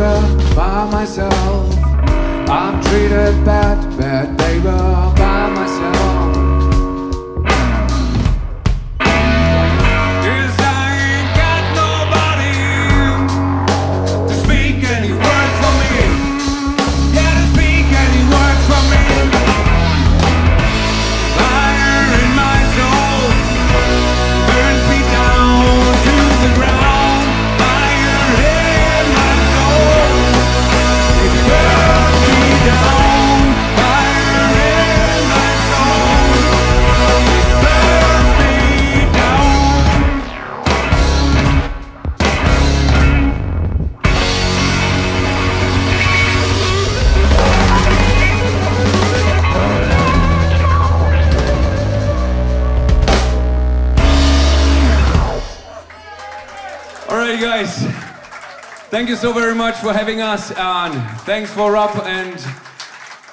neighbor by myself. I'm treated bad, bad neighbor by myself. You guys. Thank you so very much for having us on. Thanks for Rob and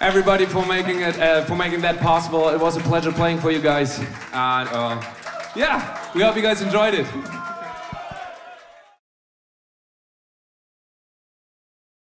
everybody for making it uh, for making that possible. It was a pleasure playing for you guys. And uh, yeah, we hope you guys enjoyed it.